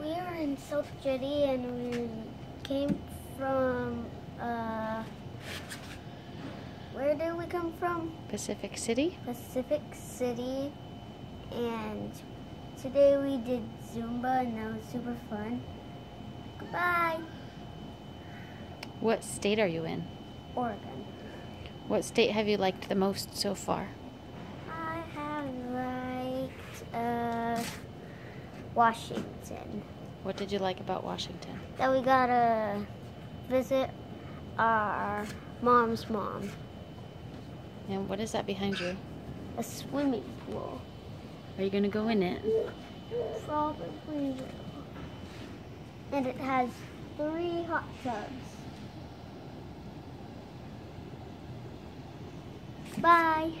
We are in South Jetty and we came from, uh, where did we come from? Pacific City? Pacific City. And today we did Zumba and that was super fun. Goodbye, What state are you in? Oregon. What state have you liked the most so far? I have liked, uh, Washington. What did you like about Washington? That we got to visit our mom's mom. And what is that behind you? A swimming pool. Are you going to go in it? Probably will. And it has three hot tubs. Bye.